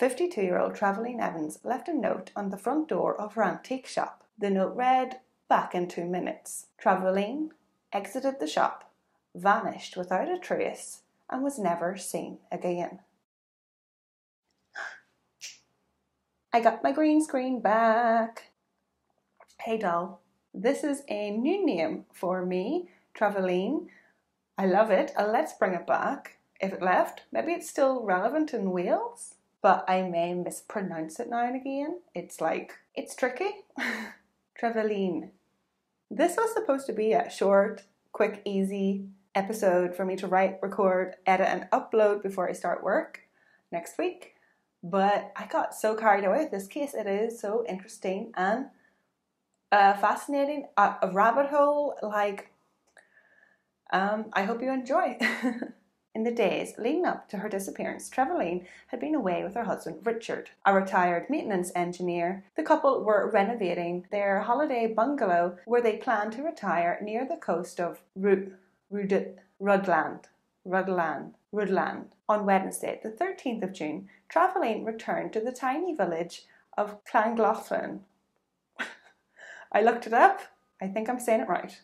52 year old Trevaline Evans left a note on the front door of her antique shop. The note read, Back in two minutes. Trevaline exited the shop, vanished without a trace, and was never seen again. I got my green screen back. Hey doll, this is a new name for me, Trevaline. I love it. Let's bring it back. If it left, maybe it's still relevant in Wales, but I may mispronounce it now and again. It's like, it's tricky. Trevaline. This was supposed to be a short, quick, easy episode for me to write, record, edit, and upload before I start work next week. But I got so carried away with this case. It is so interesting and uh, fascinating. A, a rabbit hole, like, um, I hope you enjoy. In the days leading up to her disappearance, Trevaline had been away with her husband Richard, a retired maintenance engineer. The couple were renovating their holiday bungalow where they planned to retire near the coast of Rud- Rud- Rhuddlan. Rhuddlan. Rhuddlan. On Wednesday, the 13th of June, Trevaline returned to the tiny village of Llangollen. I looked it up. I think I'm saying it right.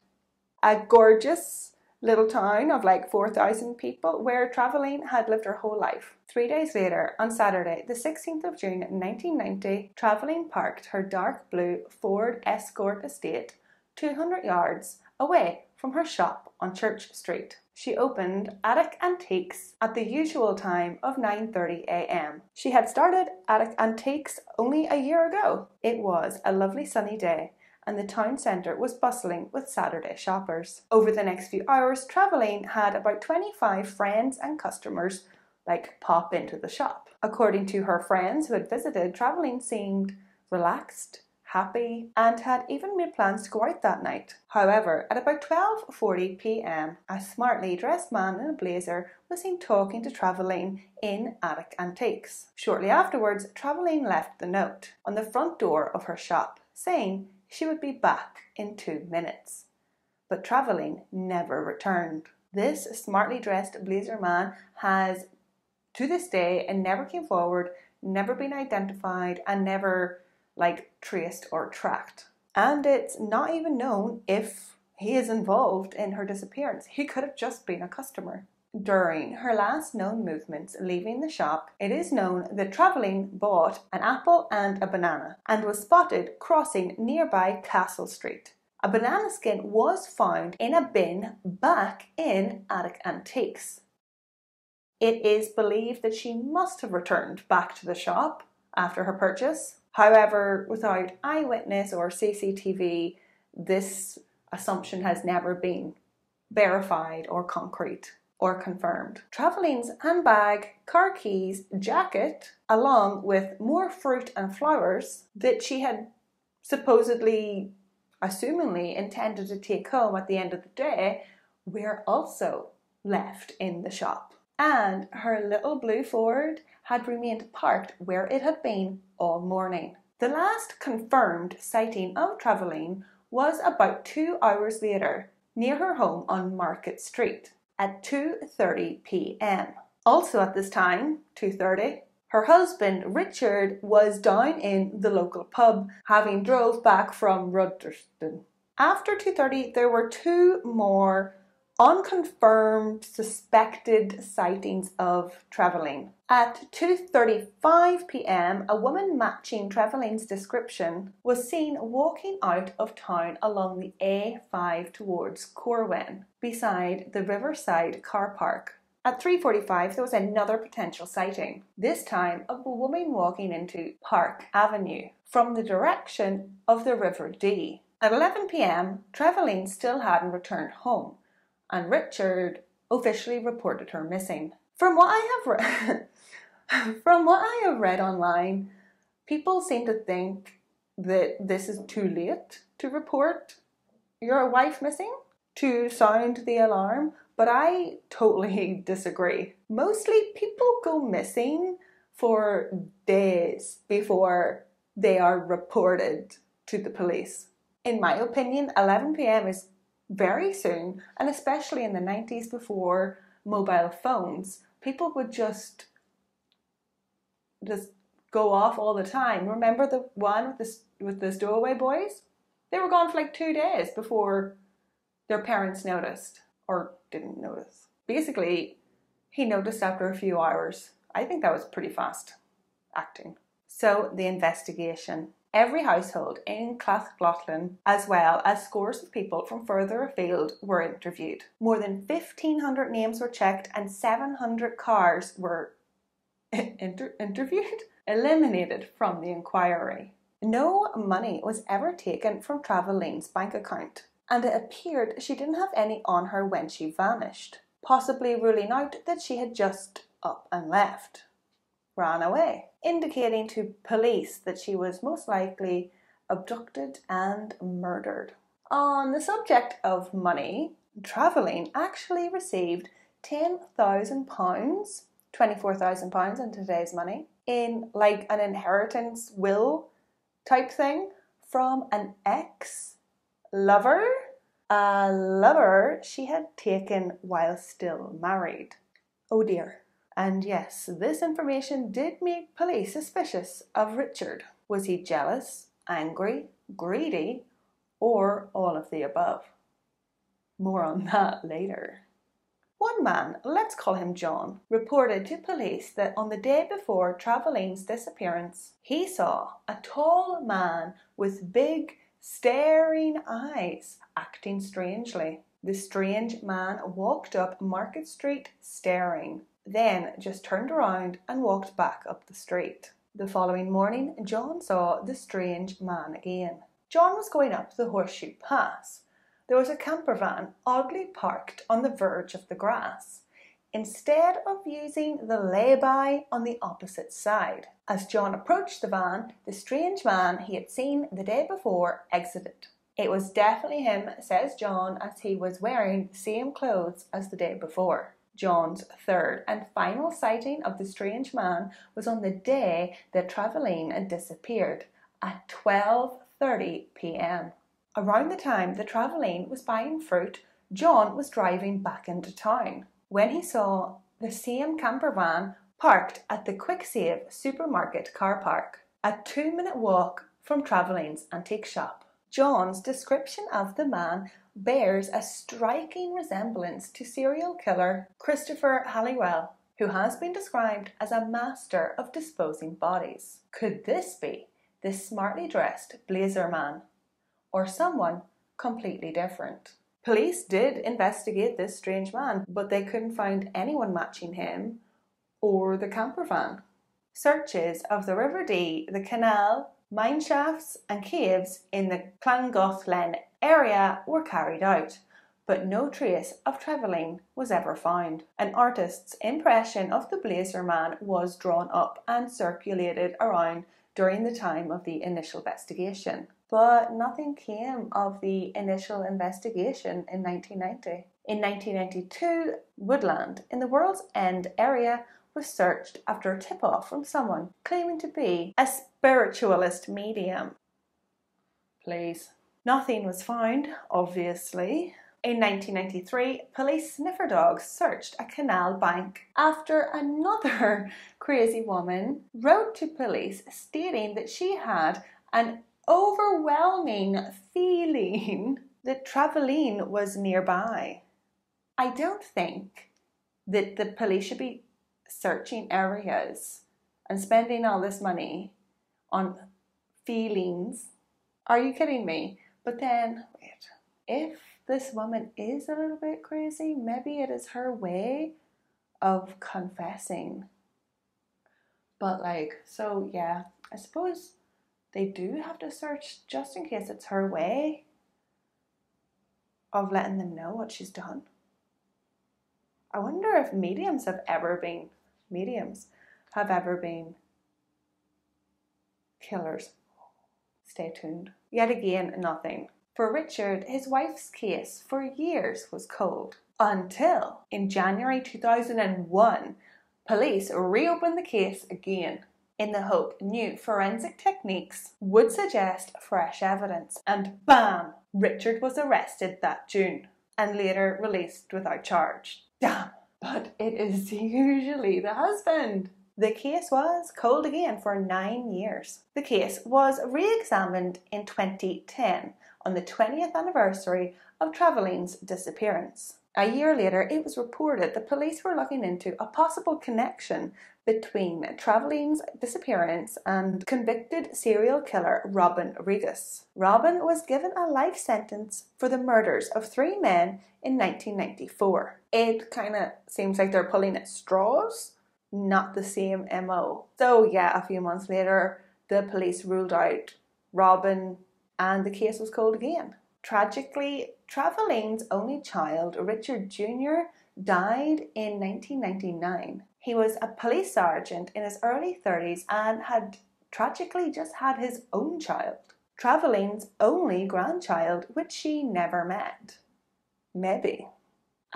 A gorgeous little town of like 4,000 people where Trevaline had lived her whole life. Three days later, on Saturday, the 16th of June 1990, Trevaline parked her dark blue Ford Escort estate 200 yards away from her shop on Church Street. She opened Attic Antiques at the usual time of 9:30 a.m. She had started Attic Antiques only a year ago. It was a lovely sunny day and the town centre was bustling with Saturday shoppers. Over the next few hours, Trevaline had about 25 friends and customers like pop into the shop. According to her friends who had visited, Trevaline seemed relaxed, happy, and had even made plans to go out that night. However, at about 12:40 p.m., a smartly dressed man in a blazer was seen talking to Trevaline in Attic Antiques. Shortly afterwards, Trevaline left the note on the front door of her shop saying she would be back in two minutes. But Trevaline never returned. This smartly dressed blazer man has, to this day, and never came forward, never been identified, and never like traced or tracked. And it's not even known if he is involved in her disappearance. He could have just been a customer. During her last known movements leaving the shop, it is known that Trevaline bought an apple and a banana and was spotted crossing nearby Castle Street. A banana skin was found in a bin back in Attic Antiques. It is believed that she must have returned back to the shop after her purchase. However, without eyewitness or CCTV, this assumption has never been verified or concrete or confirmed. Trevaline's handbag, car keys, jacket, along with more fruit and flowers that she had supposedly, assumingly intended to take home at the end of the day, were also left in the shop. And her little blue Ford had remained parked where it had been all morning. The last confirmed sighting of Trevaline was about two hours later near her home on Market Street at 2:30 p.m. Also at this time, 2:30, her husband Richard was down in the local pub having drove back from Rudderston. After 2:30 there were two more unconfirmed suspected sightings of Trevaline. At 2:35 p.m., a woman matching Trevaline's description was seen walking out of town along the A5 towards Corwen, beside the Riverside car park. At 3:45 there was another potential sighting, this time of a woman walking into Park Avenue from the direction of the River Dee. At 11 p.m., Trevaline still hadn't returned home and Richard officially reported her missing. From what I have read, from what I have read online, people seem to think that this is too late to report your wife missing, to sound the alarm, but I totally disagree. Mostly people go missing for days before they are reported to the police. In my opinion, 11 pm is very soon, and especially in the 90s before mobile phones, people would just just go off all the time. Remember the one with the with the stowaway boys? They were gone for like two days before their parents noticed or didn't notice. Basically, he noticed after a few hours. I think that was pretty fast acting. So the investigation. Every household in Llangollen, as well as scores of people from further afield, were interviewed. More than 1,500 names were checked and 700 cars were inter- interviewed, eliminated from the inquiry. No money was ever taken from Trevaline's bank account, and it appeared she didn't have any on her when she vanished, possibly ruling out that she had just up and left, ran away, indicating to police that she was most likely abducted and murdered. On the subject of money, Trevaline actually received £10,000, £24,000 in today's money, in like an inheritance will type thing from an ex lover, a lover she had taken while still married. Oh dear. And yes, this information did make police suspicious of Richard. Was he jealous, angry, greedy, or all of the above? More on that later. One man, let's call him John, reported to police that on the day before Trevaline's disappearance, he saw a tall man with big, staring eyes acting strangely. The strange man walked up Market Street staring then just turned around and walked back up the street. The following morning, John saw the strange man again. John was going up the Horseshoe Pass. There was a camper van oddly parked on the verge of the grass, instead of using the lay-by on the opposite side. As John approached the van, the strange man he had seen the day before exited. It was definitely him, says John, as he was wearing the same clothes as the day before. John's third and final sighting of the strange man was on the day that had disappeared at 12:30 p.m. Around the time that Trevaline was buying fruit, John was driving back into town when he saw the same camper van parked at the Quicksave supermarket car park, a two minute walk from Trevaline's antique shop. John's description of the man bears a striking resemblance to serial killer Christopher Halliwell, who has been described as a master of disposing bodies. Could this be this smartly dressed blazer man, or someone completely different? Police did investigate this strange man, but they couldn't find anyone matching him or the camper van. Searches of the River Dee, the canal, mine shafts, and caves in the Llangollen area were carried out, but no trace of Trevaline was ever found. An artist's impression of the Blazer Man was drawn up and circulated around during the time of the initial investigation. But nothing came of the initial investigation in 1990. In 1992, Woodland in the World's End area was searched after a tip off from someone claiming to be a spiritualist medium. Please. Nothing was found, obviously. In 1993, police sniffer dogs searched a canal bank after another crazy woman wrote to police stating that she had an overwhelming feeling that Trevaline was nearby. I don't think that the police should be searching areas and spending all this money on feelings. Are you kidding me? But then, wait, if this woman is a little bit crazy, maybe it is her way of confessing. But, like, so yeah, I suppose they do have to search just in case it's her way of letting them know what she's done. I wonder if mediums have ever been mediums have ever been killers. Stay tuned. Yet again, nothing. For Richard, his wife's case for years was cold. Until in January 2001, police reopened the case again in the hope new forensic techniques would suggest fresh evidence. And bam! Richard was arrested that June and later released without charge. Damn! But it is usually the husband The case was cold again for nine years. The case was re examined in 2010 on the 20th anniversary of Trevaline's disappearance. A year later, it was reported the police were looking into a possible connection between Trevaline's disappearance and convicted serial killer Robin Regis. Robin was given a life sentence for the murders of three men in 1994. It kind of seems like they're pulling at straws not the same MO. So, yeah, a few months later, the police ruled out Robin and the case was cold again. Tragically, Trevaline's only child, Richard Jr., died in 1999. He was a police sergeant in his early 30s and had tragically just had his own child. Trevaline's only grandchild, which she never met. Maybe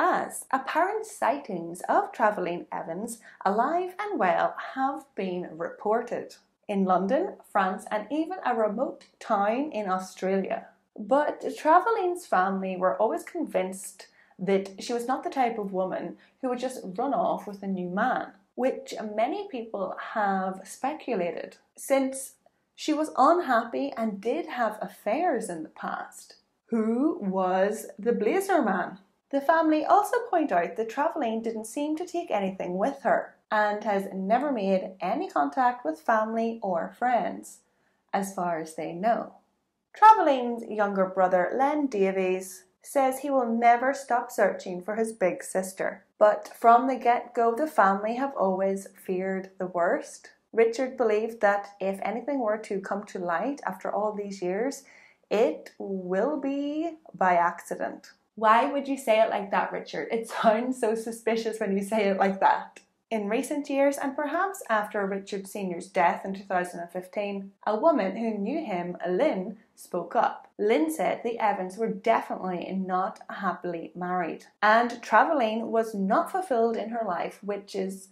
as apparent sightings of Trevaline Evans alive and well have been reported in London, France, and even a remote town in Australia. But Trevaline's family were always convinced that she was not the type of woman who would just run off with a new man, which many people have speculated since she was unhappy and did have affairs in the past. Who was the Blazer man? The family also point out that Trevaline didn't seem to take anything with her and has never made any contact with family or friends, as far as they know. Trevaline's younger brother, Len Davies, says he will never stop searching for his big sister. But from the get go, the family have always feared the worst. Richard believed that if anything were to come to light after all these years, it will be by accident. Why would you say it like that, Richard? It sounds so suspicious when you say it like that. In recent years, and perhaps after Richard Sr.'s death in 2015, a woman who knew him, Lynn, spoke up. Lynn said the Evans were definitely not happily married, and Trevaline was not fulfilled in her life, which is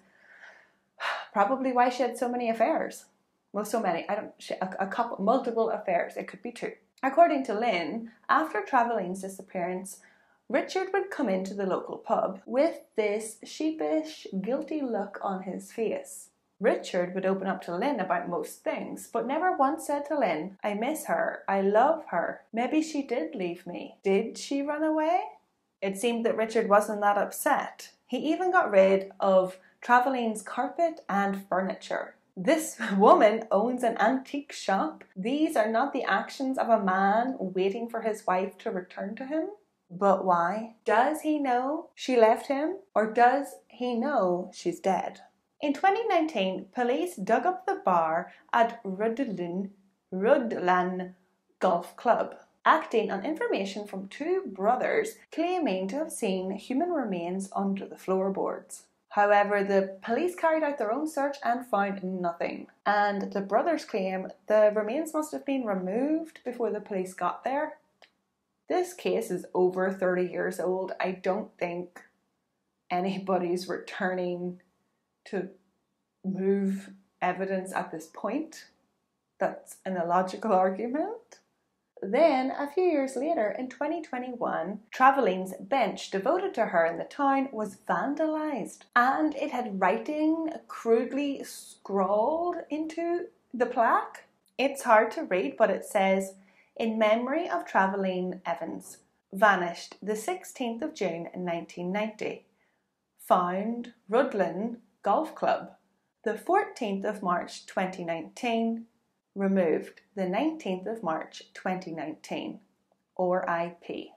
probably why she had so many affairs. Well, so many. I don't. A, a couple, multiple affairs. It could be two. According to Lynn, after Trevaline's disappearance, Richard would come into the local pub with this sheepish, guilty look on his face. Richard would open up to Lynn about most things, but never once said to Lynn, I miss her, I love her, maybe she did leave me. Did she run away? It seemed that Richard wasn't that upset. He even got rid of Trevaline's carpet and furniture. This woman owns an antique shop. These are not the actions of a man waiting for his wife to return to him. But why? Does he know she left him or does he know she's dead? In 2019, police dug up the bar at Rhuddlan, Rhuddlan Golf Club, acting on information from two brothers claiming to have seen human remains under the floorboards. However, the police carried out their own search and found nothing. And the brothers claim the remains must have been removed before the police got there this case is over 30 years old. I don't think anybody's returning to move evidence at this point. That's an illogical argument. Then, a few years later, in 2021, Trevaline's bench devoted to her in the town was vandalised and it had writing crudely scrawled into the plaque. It's hard to read, but it says, in memory of Travelline Evans, vanished the 16th of June 1990. Found Rhuddlan Golf Club, the 14th of March 2019. Removed the 19th of March 2019, or IP.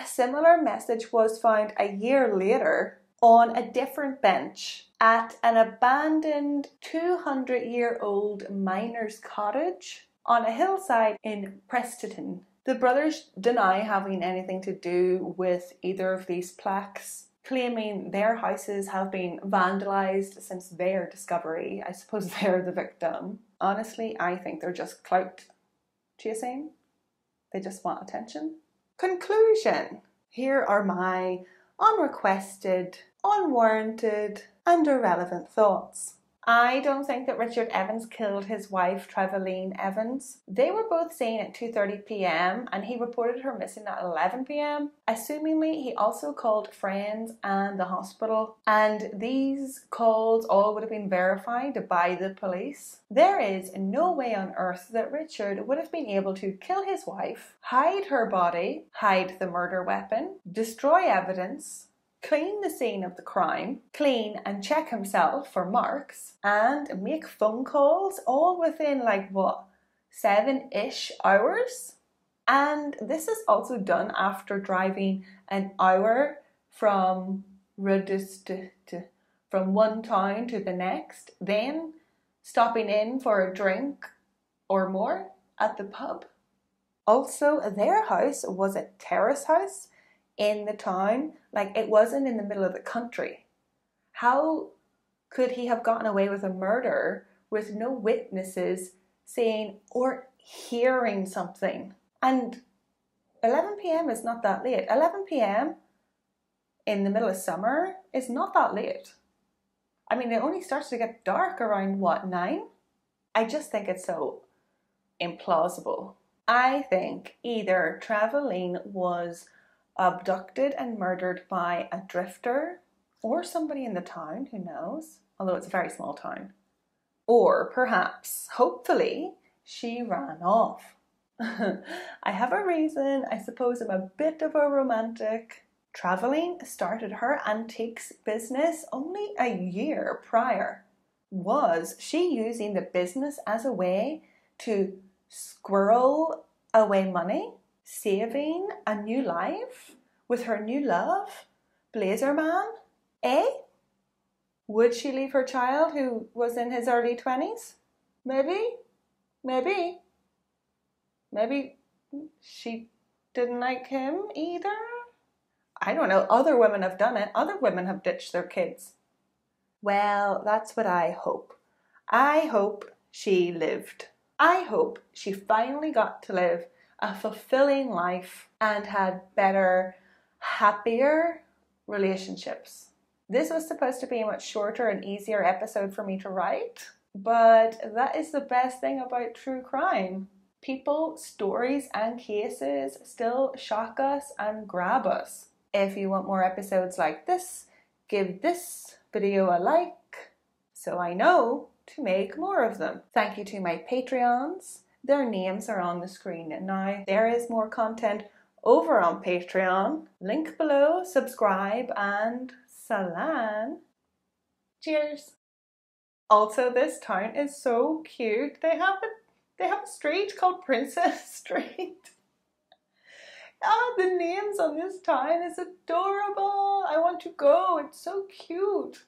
A similar message was found a year later on a different bench at an abandoned 200 year old miner's cottage on a hillside in Prestatyn. The brothers deny having anything to do with either of these plaques, claiming their houses have been vandalised since their discovery. I suppose they're the victim. Honestly, I think they're just clout chasing. They just want attention. Conclusion Here are my unrequested, unwarranted, and irrelevant thoughts. I don't think that Richard Evans killed his wife Trevaline Evans. They were both seen at 2:30 p.m. and he reported her missing at 11 p.m. Assumingly, he also called friends and the hospital, and these calls all would have been verified by the police. There is no way on earth that Richard would have been able to kill his wife, hide her body, hide the murder weapon, destroy evidence, clean the scene of the crime, clean and check himself for marks, and make phone calls all within like what, seven ish hours? And this is also done after driving an hour from from one town to the next, then stopping in for a drink or more at the pub. Also, their house was a terrace house in the town. Like it wasn't in the middle of the country. How could he have gotten away with a murder with no witnesses saying or hearing something? And 11 p.m. is not that late. 11 p.m. in the middle of summer is not that late. I mean, it only starts to get dark around what, 9? I just think it's so implausible. I think either Trevaline was abducted and murdered by a drifter or somebody in the town, who knows, although it's a very small town. Or perhaps, hopefully, she ran off. I have a reason, I suppose I'm a bit of a romantic. Trevaline started her antiques business only a year prior. Was she using the business as a way to squirrel away money? Saving a new life with her new love, Blazer Man? Eh? Would she leave her child who was in his early 20s? Maybe. Maybe. Maybe she didn't like him either. I don't know. Other women have done it. Other women have ditched their kids. Well, that's what I hope. I hope she lived. I hope she finally got to live a fulfilling life and had better, happier relationships. This was supposed to be a much shorter and easier episode for me to write, but that is the best thing about true crime. People, stories, and cases still shock us and grab us. If you want more episodes like this, give this video a like so I know to make more of them. Thank you to my Patreons their names are on the screen and now. There is more content over on Patreon. Link below, subscribe, and salam. Cheers. Also, this town is so cute. They have a they have a street called Princess Street. Ah, the names on this town is adorable. I want to go. It's so cute.